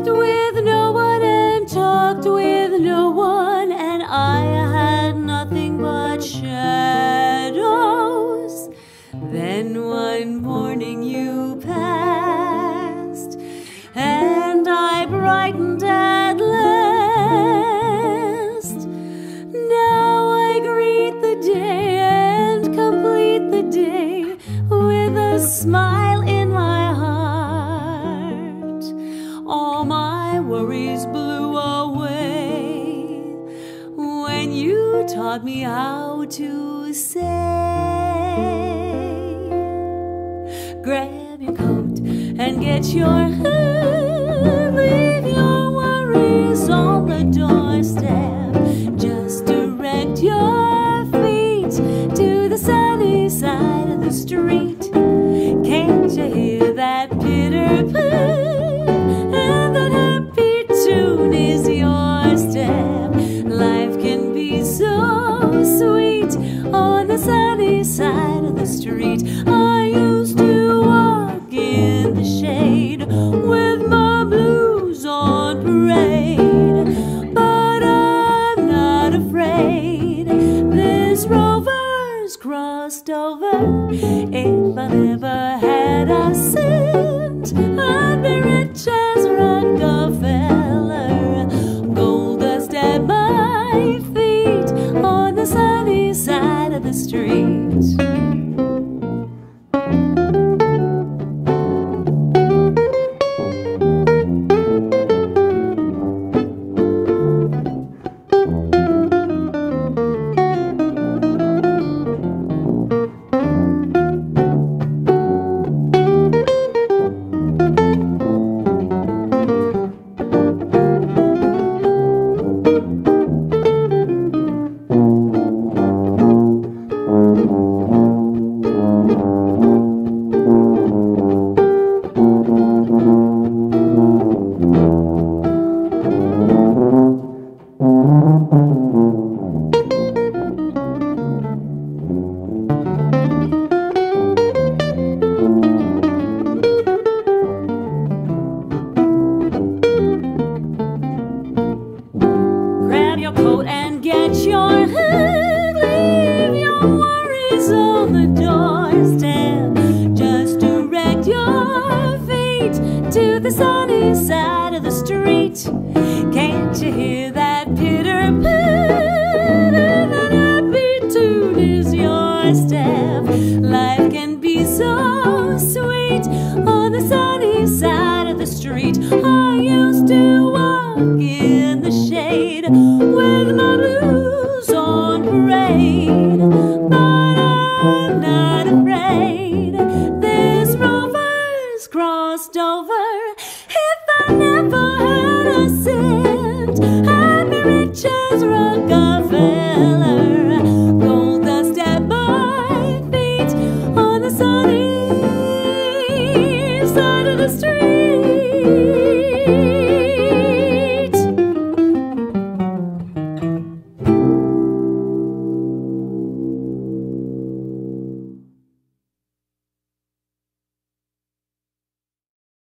walked with no one and talked with no one, and I had nothing but shadows. Then one morning you passed, and I brightened at All my worries blew away when you taught me how to say. Grab your coat and get your hood. Sweet on the sunny side of the street. I used to walk in the shade with my blues on parade, but I'm not afraid. This rover's crossed over. If I to the sunny side of the street. Can't you hear that pitter pat? And that happy tune is your step. Life can be so sweet on the sunny side of the street. I used to walk in the shade with my blues on parade, over. If I never had a cent, I'd be rich as Rockefeller.